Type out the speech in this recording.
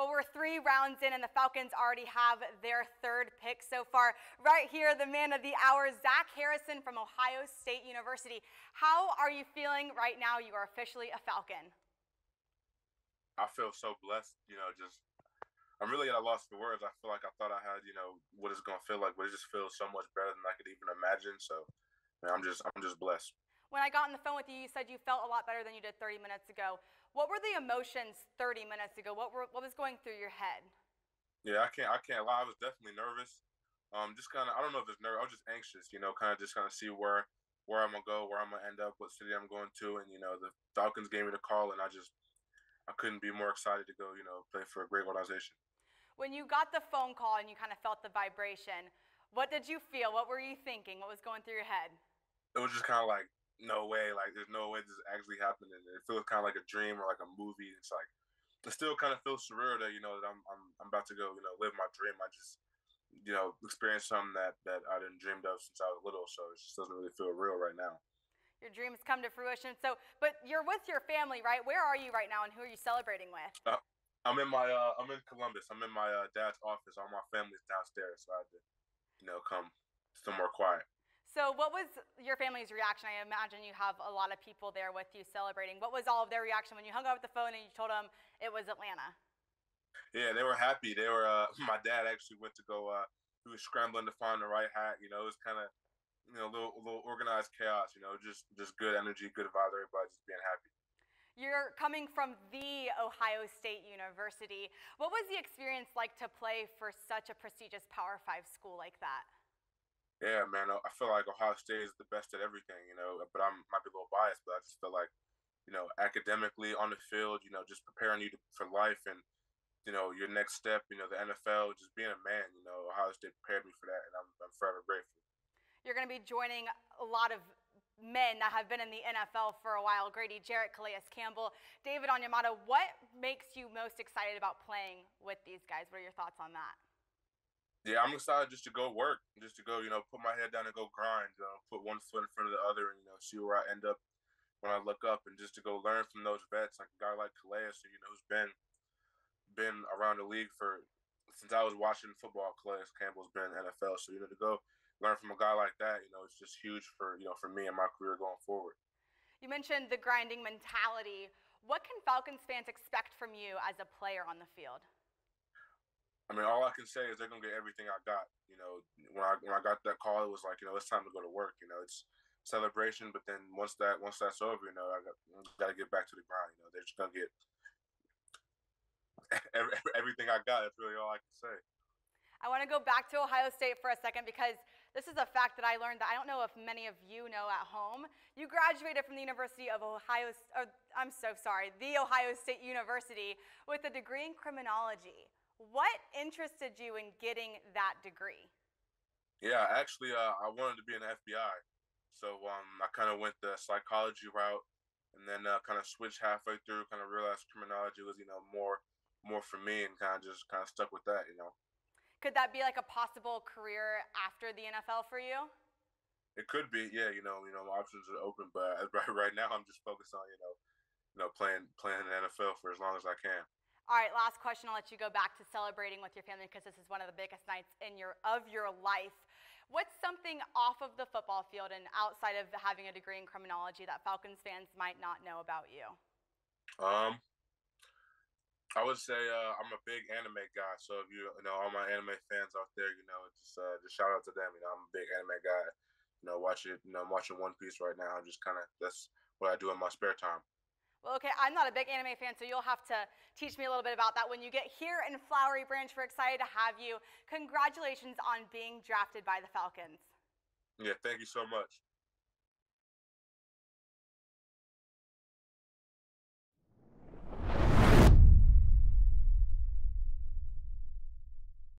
Well, we're three rounds in, and the Falcons already have their third pick so far. Right here, the man of the hour, Zach Harrison from Ohio State University. How are you feeling right now? You are officially a Falcon. I feel so blessed, you know, just I'm really at a loss for words. I feel like I thought I had, you know, what it's gonna feel like, but it just feels so much better than I could even imagine. So man, I'm just I'm just blessed. When I got on the phone with you, you said you felt a lot better than you did 30 minutes ago. What were the emotions 30 minutes ago? What were what was going through your head? Yeah, I can't I can't lie. I was definitely nervous. Um, just kind of I don't know if it's nervous. I was just anxious. You know, kind of just kind of see where where I'm gonna go, where I'm gonna end up, what city I'm going to, and you know the Falcons gave me the call, and I just I couldn't be more excited to go. You know, play for a great organization. When you got the phone call and you kind of felt the vibration, what did you feel? What were you thinking? What was going through your head? It was just kind of like no way, like there's no way this is actually happening. It feels kind of like a dream or like a movie. It's like it still kind of feels surreal that you know that I'm I'm I'm about to go, you know, live my dream. I just you know experience something that that I didn't dreamed of since I was little, so it just doesn't really feel real right now. Your dreams come to fruition. So, but you're with your family, right? Where are you right now, and who are you celebrating with? Uh, I'm in my uh, I'm in Columbus. I'm in my uh, dad's office. All my family's downstairs, so I had to, you know, come somewhere quiet. So, what was your family's reaction? I imagine you have a lot of people there with you celebrating. What was all of their reaction when you hung up the phone and you told them it was Atlanta? Yeah, they were happy. They were. Uh, my dad actually went to go. Uh, he was scrambling to find the right hat. You know, it was kind of, you know, a little, a little organized chaos. You know, just, just good energy, good vibe. Everybody just being happy. You're coming from the Ohio State University. What was the experience like to play for such a prestigious Power Five school like that? Yeah, man. I feel like Ohio State is the best at everything, you know. But I might be a little biased, but I just feel like, you know, academically on the field, you know, just preparing you to, for life and, you know, your next step, you know, the NFL, just being a man, you know, Ohio State prepared me for that, and I'm, I'm forever grateful. You're going to be joining a lot of men that have been in the NFL for a while Grady Jarrett, Calais Campbell, David Onyemata. What makes you most excited about playing with these guys? What are your thoughts on that? Yeah, I'm excited just to go work, just to go, you know, put my head down and go grind, you know, put one foot in front of the other, and you know, see where I end up when I look up, and just to go learn from those vets, like a guy like Calais, you know, who's been been around the league for since I was watching football. Calais Campbell's been in NFL, so you know, to go learn from a guy like that, you know, it's just huge for you know for me and my career going forward. You mentioned the grinding mentality. What can Falcons fans expect from you as a player on the field? I mean, all I can say is they're gonna get everything I got. You know, when I when I got that call, it was like, you know, it's time to go to work. You know, it's celebration, but then once that once that's over, you know, I got got to get back to the grind. You know, they're just gonna get every, everything I got. That's really all I can say. I want to go back to Ohio State for a second because this is a fact that I learned that I don't know if many of you know at home. You graduated from the University of Ohio, or, I'm so sorry, the Ohio State University with a degree in criminology. What interested you in getting that degree? Yeah, actually, uh, I wanted to be in the FBI, so um, I kind of went the psychology route, and then uh, kind of switched halfway through. Kind of realized criminology was, you know, more more for me, and kind of just kind of stuck with that, you know. Could that be like a possible career after the NFL for you? It could be, yeah. You know, you know, my options are open, but right now I'm just focused on, you know, you know, playing playing in the NFL for as long as I can. All right, last question. I'll let you go back to celebrating with your family because this is one of the biggest nights in your of your life. What's something off of the football field and outside of having a degree in criminology that Falcons fans might not know about you? Um, I would say uh, I'm a big anime guy. So if you, you know all my anime fans out there, you know, just uh, just shout out to them. You know, I'm a big anime guy. You know, watch it. You know, I'm watching One Piece right now. I'm just kind of that's what I do in my spare time. Well, okay, I'm not a big anime fan, so you'll have to teach me a little bit about that when you get here in Flowery Branch. We're excited to have you. Congratulations on being drafted by the Falcons. Yeah, thank you so much.